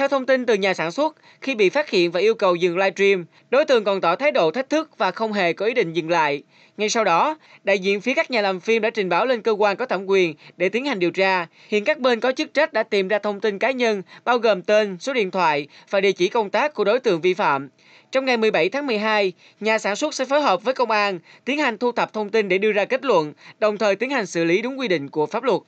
Theo thông tin từ nhà sản xuất, khi bị phát hiện và yêu cầu dừng livestream, đối tượng còn tỏ thái độ thách thức và không hề có ý định dừng lại. Ngay sau đó, đại diện phía các nhà làm phim đã trình báo lên cơ quan có thẩm quyền để tiến hành điều tra. Hiện các bên có chức trách đã tìm ra thông tin cá nhân, bao gồm tên, số điện thoại và địa chỉ công tác của đối tượng vi phạm. Trong ngày 17 tháng 12, nhà sản xuất sẽ phối hợp với công an tiến hành thu thập thông tin để đưa ra kết luận, đồng thời tiến hành xử lý đúng quy định của pháp luật.